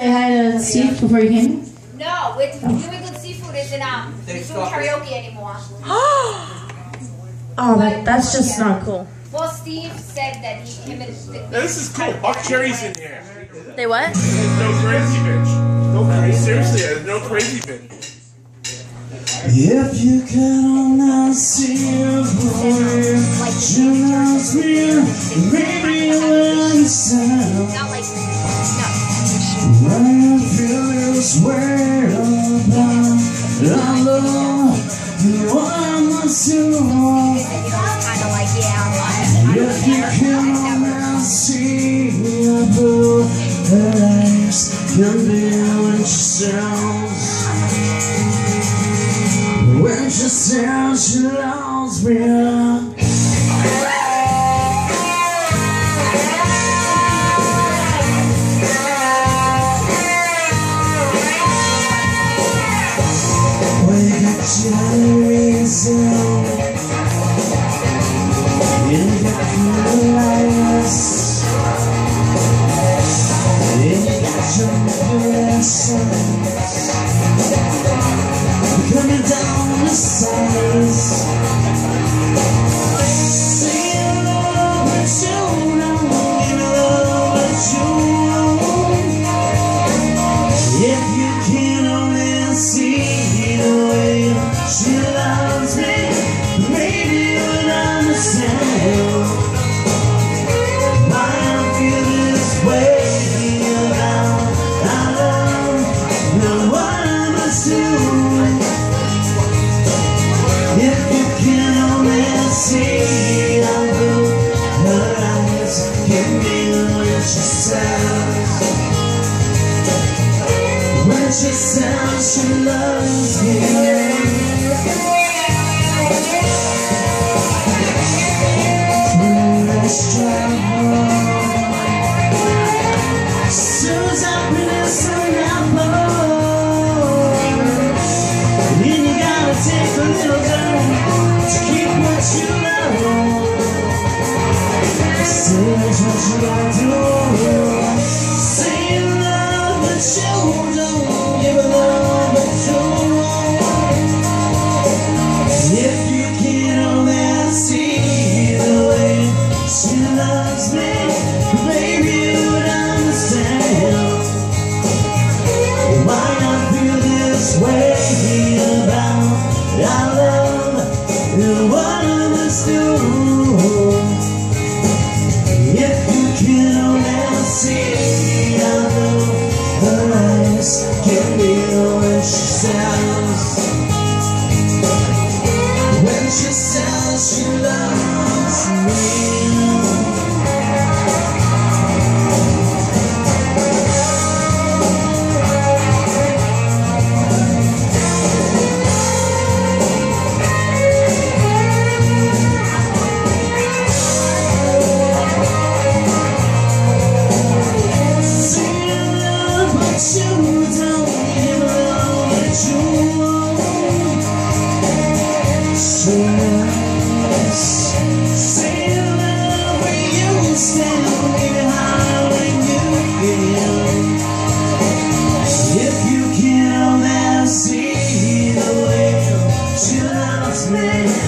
Say hi to Steve before you came. No, it's New England Seafood isn't um doing karaoke anymore. Oh, that, that's just not cool. Well, Steve said that he him and Now, this is cool. Buckcherry's in here. They what? There's no crazy bitch. No crazy. Seriously, there's no crazy bitch. If you can only see a boy, you loves me, maybe you'll understand. Way about I love you, of like yeah. If you can only see a blue, her eyes can she sounds. When she says she loves me cherries she When she says she loves me what you. gotta do way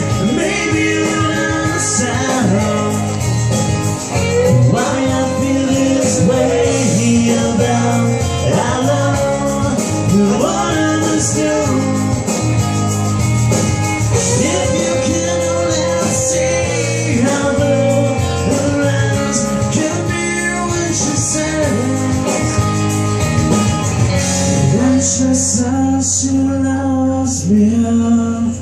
about our love Christmas.